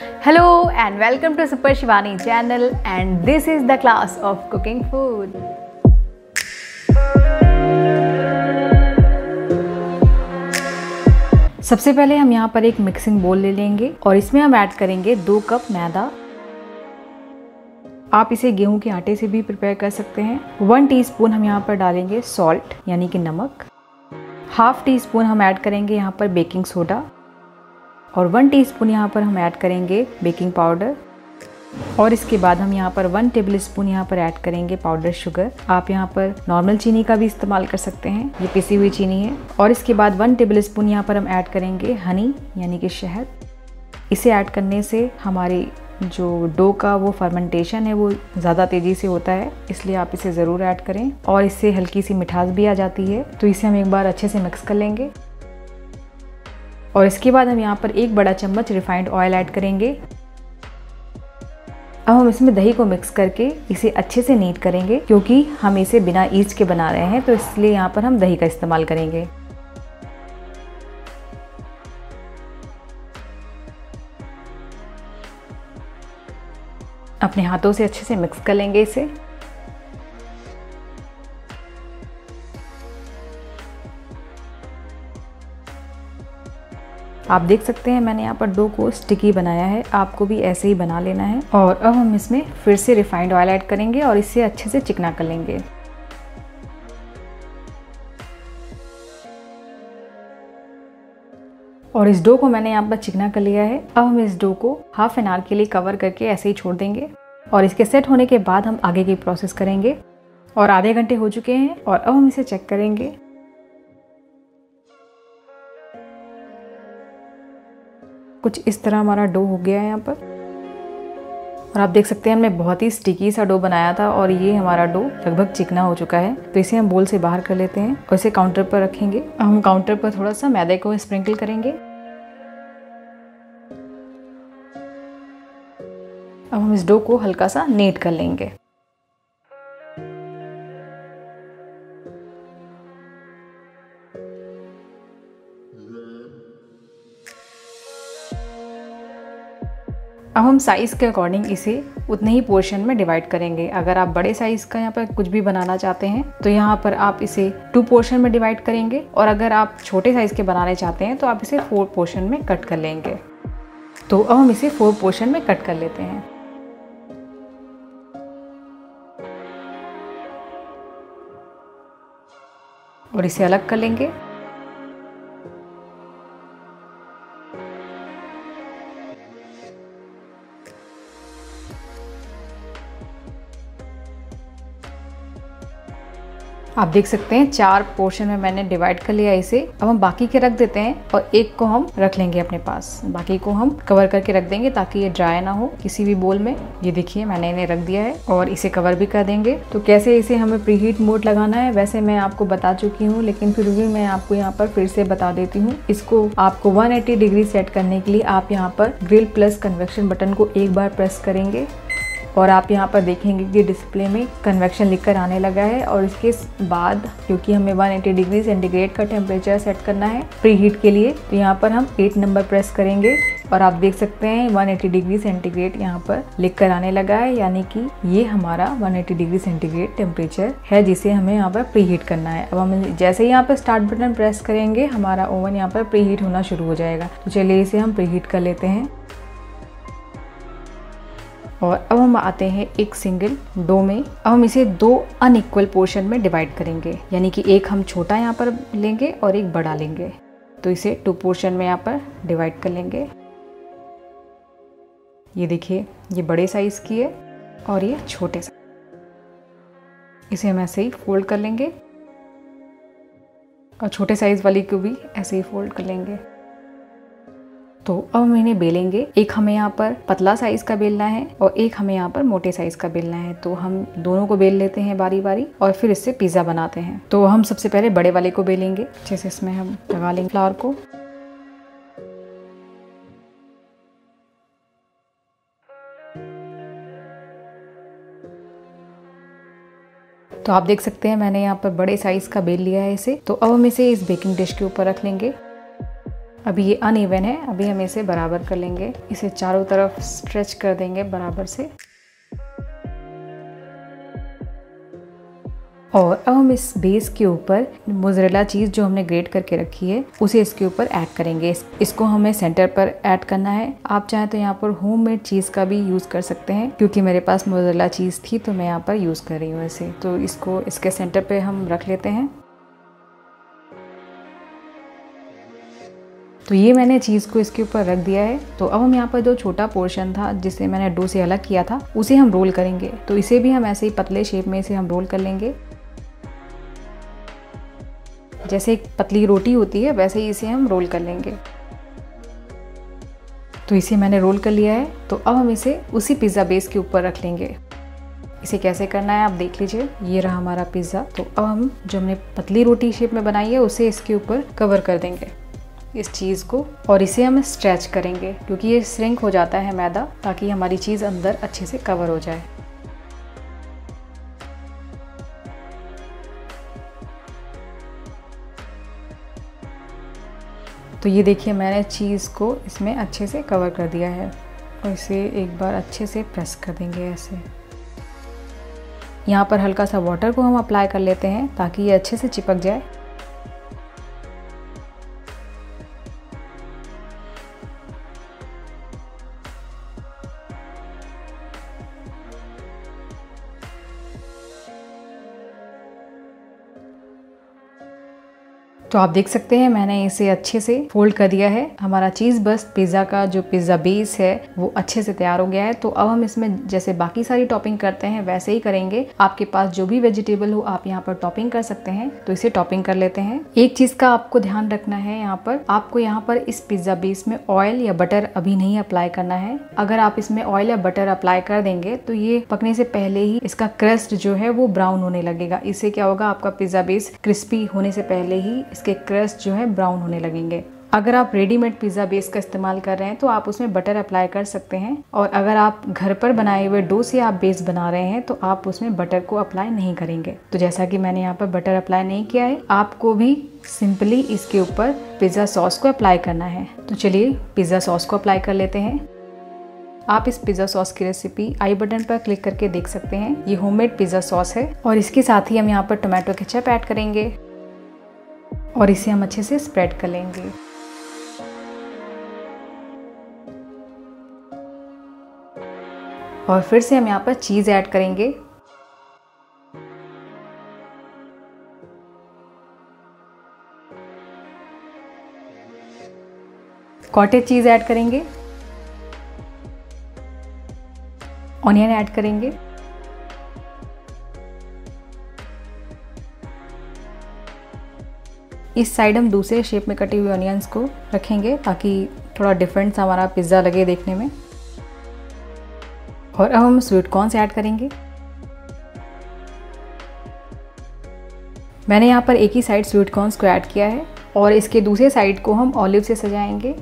Hello and welcome to Super Shivani channel and this is the class of cooking food. सबसे पहले हम यहाँ पर एक मिक्सिंग बोल ले लेंगे और इसमें हम ऐड करेंगे दो कप मैदा। आप इसे गेहूँ के आटे से भी प्रिपेयर कर सकते हैं। वन टीस्पून हम यहाँ पर डालेंगे सॉल्ट यानी कि नमक। हाफ़ टी स्पून हम ऐड करेंगे यहाँ पर बेकिंग सोडा और वन टीस्पून यहाँ पर हम ऐड करेंगे बेकिंग पाउडर और इसके बाद हम यहाँ पर वन टेबल स्पून यहाँ पर ऐड करेंगे पाउडर शुगर आप यहाँ पर नॉर्मल चीनी का भी इस्तेमाल कर सकते हैं। ये पिसी हुई चीनी है। और इसके बाद वन टेबल स्पून यहाँ पर हम ऐड करेंगे हनी यानी कि शहद. इसे ऐड करने से हमारी जो डो का वो फर्मेंटेशन है वो ज़्यादा तेज़ी से होता है, इसलिए आप इसे ज़रूर ऐड करें। और इससे हल्की सी मिठास भी आ जाती है। तो इसे हम एक बार अच्छे से मिक्स कर लेंगे। और इसके बाद हम यहाँ पर एक बड़ा चम्मच रिफाइंड ऑयल ऐड करेंगे। अब हम इसमें दही को मिक्स करके इसे अच्छे से नीट करेंगे, क्योंकि हम इसे बिना ईस्ट के बना रहे हैं तो इसलिए यहाँ पर हम दही का इस्तेमाल करेंगे। अपने हाथों से अच्छे से मिक्स कर लेंगे इसे। आप देख सकते हैं, मैंने यहाँ पर डो को स्टिकी बनाया है। आपको भी ऐसे ही बना लेना है। और अब हम इसमें फिर से रिफाइंड ऑयल ऐड करेंगे और इसे अच्छे से चिकना कर लेंगे। और इस डो को मैंने यहाँ पर चिकना कर लिया है। अब हम इस डो को हाफ़ एन आवर के लिए कवर करके ऐसे ही छोड़ देंगे। और इसके सेट होने के बाद हम आगे की प्रोसेस करेंगे। और आधे घंटे हो चुके हैं और अब हम इसे चेक करेंगे। कुछ इस तरह हमारा डो हो गया है यहाँ पर। और आप देख सकते हैं, हमने बहुत ही स्टिकी सा डो बनाया था और ये हमारा डो लगभग चिकना हो चुका है। तो इसे हम बोल से बाहर कर लेते हैं और इसे काउंटर पर रखेंगे। हम काउंटर पर थोड़ा सा मैदे को स्प्रिंकल करेंगे। अब हम इस डो को हल्का सा नीट कर लेंगे। अब हम साइज़ के अकॉर्डिंग इसे उतने ही पोर्शन में डिवाइड करेंगे। अगर आप बड़े साइज़ का यहाँ पर कुछ भी बनाना चाहते हैं तो यहाँ पर आप इसे टू पोर्शन में डिवाइड करेंगे। और अगर आप छोटे साइज़ के बनाने चाहते हैं तो आप इसे फोर पोर्शन में कट कर लेंगे। तो अब हम इसे फोर पोर्शन में कट कर लेते हैं। और इसे अलग कर लेंगे। आप देख सकते हैं, चार पोर्शन में मैंने डिवाइड कर लिया इसे। अब हम बाकी के रख देते हैं और एक को हम रख लेंगे अपने पास। बाकी को हम कवर करके रख देंगे ताकि ये ड्राई ना हो किसी भी बोल में। ये देखिए, मैंने इन्हें रख दिया है और इसे कवर भी कर देंगे। तो कैसे इसे हमें प्रीहीट मोड लगाना है, वैसे मैं आपको बता चुकी हूँ, लेकिन फिर भी मैं आपको यहाँ पर फिर से बता देती हूँ। इसको आपको वन डिग्री सेट करने के लिए आप यहाँ पर ग्रिल प्लस कन्वेक्शन बटन को एक बार प्रेस करेंगे। और आप यहाँ पर देखेंगे कि डिस्प्ले में कन्वेक्शन लिखकर आने लगा है और इसके बाद, क्योंकि हमें 180 डिग्री सेंटीग्रेड का टेम्परेचर सेट करना है प्री हीट के लिए तो यहाँ पर हम 8 नंबर प्रेस करेंगे और आप देख सकते हैं 180 डिग्री सेंटीग्रेड यहाँ पर लिख कर आने लगा है, यानी कि ये हमारा 180 डिग्री सेंटीग्रेड टेम्परेचर है जिसे हमें यहाँ पर प्री हीट करना है। अब हम जैसे ही यहाँ पर स्टार्ट बटन प्रेस करेंगे, हमारा ओवन यहाँ पर प्री हीट होना शुरू हो जाएगा। तो चलिए इसे हम प्री हीट कर लेते हैं। और अब हम आते हैं एक सिंगल डो में। अब हम इसे दो अनइक्वल पोर्शन में डिवाइड करेंगे। यानी कि एक हम छोटा यहाँ पर लेंगे और एक बड़ा लेंगे। तो इसे टू पोर्शन में यहाँ पर डिवाइड कर लेंगे। ये देखिए, ये बड़े साइज़ की है और ये छोटे साइज़ इसे हम ऐसे ही फोल्ड कर लेंगे और छोटे साइज़ वाली को भी ऐसे ही फोल्ड कर लेंगे। तो अब हम इन्हें बेलेंगे। एक हमें यहाँ पर पतला साइज़ का बेलना है और एक हमें यहाँ पर मोटे साइज़ का बेलना है। तो हम दोनों को बेल लेते हैं बारी बारी और फिर इससे पिज़्ज़ा बनाते हैं। तो हम सबसे पहले बड़े वाले को बेलेंगे। जैसे इसमें हम लगा लेंगे फ्लावर को। तो आप देख सकते हैं मैंने यहाँ पर बड़े साइज़ का बेल लिया है इसे। तो अब हम इसे इस बेकिंग डिश के ऊपर रख लेंगे। अभी ये अनइवन है, अभी हम इसे बराबर कर लेंगे। इसे चारों तरफ़ स्ट्रेच कर देंगे बराबर से। और अब हम इस बेस के ऊपर मोजरेला चीज़ जो हमने ग्रेट करके रखी है, उसे इसके ऊपर ऐड करेंगे। इसको हमें सेंटर पर ऐड करना है। आप चाहें तो यहाँ पर होम मेड चीज़ का भी यूज़ कर सकते हैं, क्योंकि मेरे पास मोजरेला चीज़ थी तो मैं यहाँ पर यूज़ कर रही हूँ इसे। तो इसको, इसके सेंटर पे हम रख लेते हैं। तो ये मैंने चीज़ को इसके ऊपर रख दिया है। तो अब हम यहाँ पर जो छोटा पोर्शन था, जिसे मैंने डो से अलग किया था, उसे हम रोल करेंगे। तो इसे भी हम ऐसे ही पतले शेप में इसे हम रोल कर लेंगे। जैसे एक पतली रोटी होती है, वैसे ही इसे हम रोल कर लेंगे। तो इसे मैंने रोल कर लिया है। तो अब हम इसे उसी पिज़्ज़ा बेस के ऊपर रख लेंगे। इसे कैसे करना है, आप देख लीजिए। ये रहा हमारा पिज़्ज़ा। तो अब हम जो हमने पतली रोटी शेप में बनाई है, उसे इसके ऊपर कवर कर देंगे। इस चीज़ को और इसे हम स्ट्रेच करेंगे, क्योंकि ये श्रिंक हो जाता है मैदा, ताकि हमारी चीज़ अंदर अच्छे से कवर हो जाए। तो ये देखिए, मैंने चीज़ को इसमें अच्छे से कवर कर दिया है और इसे एक बार अच्छे से प्रेस कर देंगे ऐसे। यहाँ पर हल्का सा वाटर को हम अप्लाई कर लेते हैं, ताकि ये अच्छे से चिपक जाए। तो आप देख सकते हैं, मैंने इसे अच्छे से फोल्ड कर दिया है। हमारा चीज़ बस पिज़्ज़ा का जो पिज़्ज़ा बेस है, वो अच्छे से तैयार हो गया है। तो अब हम इसमें जैसे बाकी सारी टॉपिंग करते हैं, वैसे ही करेंगे। आपके पास जो भी वेजिटेबल हो, आप यहाँ पर टॉपिंग कर सकते हैं। तो इसे टॉपिंग कर लेते हैं। एक चीज़ का आपको ध्यान रखना है यहाँ पर, आपको यहाँ पर इस पिज़्ज़ा बेस में ऑयल या बटर अभी नहीं अप्लाई करना है। अगर आप इसमें ऑयल या बटर अप्लाई कर देंगे तो ये पकने से पहले ही इसका क्रस्ट जो है, वो ब्राउन होने लगेगा। इससे क्या होगा, आपका पिज़्ज़ा बेस क्रिस्पी होने से पहले ही इसके क्रस्ट जो है ब्राउन होने लगेंगे। अगर आप रेडीमेड पिज़्ज़ा बेस का इस्तेमाल कर रहे हैं तो आप उसमें बटर अप्लाई कर सकते हैं। और अगर आप घर पर बनाए हुए डो से आप बेस बना रहे हैं तो आप उसमें बटर को अप्लाई नहीं करेंगे। तो जैसा कि मैंने यहाँ पर बटर अप्लाई नहीं किया है, आपको भी सिंपली इसके ऊपर पिज़्ज़ा सॉस को अप्लाई करना है। तो चलिए पिज़्ज़ा सॉस को अप्लाई कर लेते हैं। आप इस पिज़्ज़ा सॉस की रेसिपी आई बटन पर क्लिक करके देख सकते हैं। ये होममेड पिज़्ज़ा सॉस है और इसके साथ ही हम यहाँ पर टोमेटो केचप ऐड करेंगे। और इसे हम अच्छे से स्प्रेड कर लेंगे। और फिर से हम यहाँ पर चीज़ ऐड करेंगे। कॉटेज चीज़ ऐड करेंगे। ऑनियन ऐड करेंगे। इस साइड हम दूसरे शेप में कटे हुए ऑनियंस को रखेंगे ताकि थोड़ा डिफरेंट सा हमारा पिज़्ज़ा लगे देखने में। और अब हम स्वीट कॉर्न से ऐड करेंगे। मैंने यहाँ पर एक ही साइड स्वीट कॉर्नस को ऐड किया है और इसके दूसरे साइड को हम ऑलिव से सजाएँगे।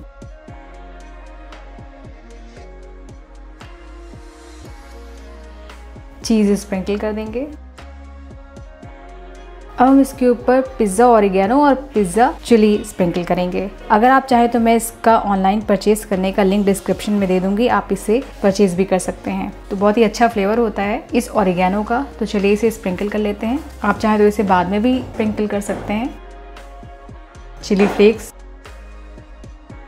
चीज़ स्प्रिंकल कर देंगे। अब हम इसके ऊपर पिज़्ज़ा ऑरिगेनो और पिज़्ज़ा चिली स्प्रिंकल करेंगे। अगर आप चाहे तो मैं इसका ऑनलाइन परचेज करने का लिंक डिस्क्रिप्शन में दे दूँगी, आप इसे परचेज भी कर सकते हैं। तो बहुत ही अच्छा फ्लेवर होता है इस ऑरिगेनो का। तो चलिए इसे स्प्रिंकल कर लेते हैं। आप चाहे तो इसे बाद में भी स्प्रिंकल कर सकते हैं। Chilli flakes.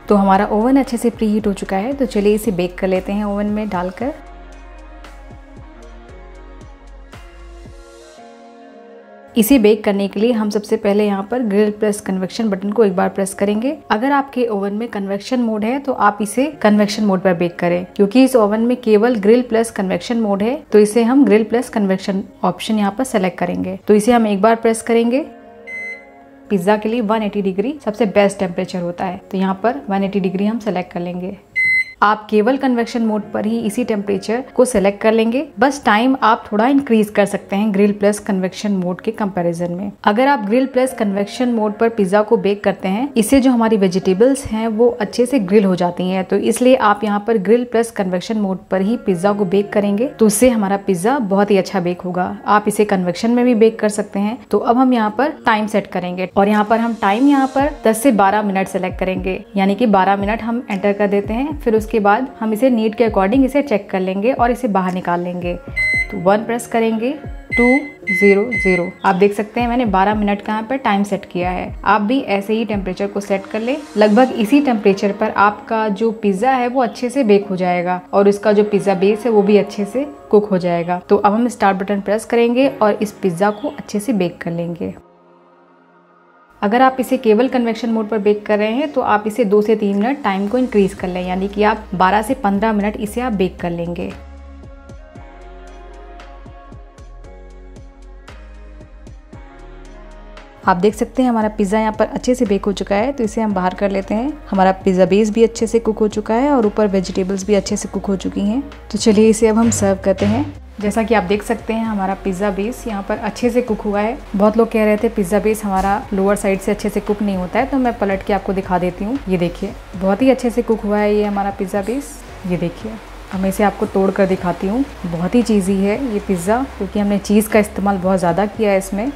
तो हमारा ओवन अच्छे से प्री हीट हो चुका है। तो चलिए इसे बेक कर लेते हैं ओवन में डालकर। इसे बेक करने के लिए हम सबसे पहले यहाँ पर ग्रिल प्रेस कन्वेक्शन बटन को एक बार प्रेस करेंगे। अगर आपके ओवन में कन्वेक्शन मोड है तो आप इसे कन्वेक्शन मोड पर बेक करें। क्योंकि इस ओवन में केवल ग्रिल प्लस कन्वेक्शन मोड है तो इसे हम ग्रिल प्लस कन्वेक्शन ऑप्शन यहाँ पर सेलेक्ट करेंगे। तो इसे हम एक बार प्रेस करेंगे। पिज्जा के लिए 180 डिग्री सबसे बेस्ट टेम्परेचर होता है। तो यहाँ पर 180 डिग्री हम सेलेक्ट कर लेंगे। आप केवल कन्वेक्शन मोड पर ही इसी टेम्परेचर को सिलेक्ट कर लेंगे। बस टाइम आप थोड़ा इंक्रीज कर सकते हैं ग्रिल प्लस कन्वेक्शन मोड के कंपैरिजन में। अगर आप ग्रिल प्लस कन्वेक्शन मोड पर पिज्जा को बेक करते हैं, इससे जो हमारी वेजिटेबल्स हैं, वो अच्छे से ग्रिल हो जाती हैं। तो इसलिए आप यहाँ पर ग्रिल प्लस कन्वेक्शन मोड पर ही पिज्जा को बेक करेंगे। तो उससे हमारा पिज्जा बहुत ही अच्छा बेक होगा। आप इसे कन्वेक्शन में भी बेक कर सकते हैं। तो अब हम यहाँ पर टाइम सेट करेंगे। और यहाँ पर हम टाइम यहाँ पर 10 से 12 मिनट सेलेक्ट करेंगे। यानी कि 12 मिनट हम एंटर कर देते हैं। फिर उसके बाद हम इसे नीड के अकॉर्डिंग इसे चेक कर लेंगे और इसे बाहर निकाल लेंगे। तो वन प्रेस करेंगे, टू, ज़ीरो ज़ीरो। आप देख सकते हैं मैंने 12 मिनट का यहाँ पर टाइम सेट किया है। आप भी ऐसे ही टेम्परेचर को सेट कर ले। लगभग इसी टेम्परेचर पर आपका जो पिज़्ज़ा है वो अच्छे से बेक हो जाएगा और इसका जो पिज़्ज़ा बेस है वो भी अच्छे से कुक हो जाएगा। तो अब हम स्टार्ट बटन प्रेस करेंगे और इस पिज़्ज़ा को अच्छे से बेक कर लेंगे। अगर आप इसे केवल कन्वेक्शन मोड पर बेक कर रहे हैं तो आप इसे दो से तीन मिनट टाइम को इंक्रीज कर लें, यानी कि आप 12 से 15 मिनट इसे आप बेक कर लेंगे। आप देख सकते हैं हमारा पिज़्ज़ा यहाँ पर अच्छे से बेक हो चुका है तो इसे हम बाहर कर लेते हैं। हमारा पिज़्ज़ा बेस भी अच्छे से कुक हो चुका है और ऊपर वेजिटेबल्स भी अच्छे से कुक हो चुकी हैं। तो चलिए इसे अब हम सर्व करते हैं। जैसा कि आप देख सकते हैं, हमारा पिज़्ज़ा बेस यहाँ पर अच्छे से कुक हुआ है। बहुत लोग कह रहे थे पिज़्ज़ा बेस हमारा लोअर साइड से अच्छे से कुक नहीं होता है तो मैं पलट के आपको दिखा देती हूँ। ये देखिए, बहुत ही अच्छे से कुक हुआ है ये हमारा पिज़्ज़ा बेस। ये देखिए मैं इसे आपको तोड़ कर दिखाती हूँ। बहुत ही चीज़ी है ये पिज़्ज़ा, क्योंकि हमने चीज़ का इस्तेमाल बहुत ज़्यादा किया है इसमें।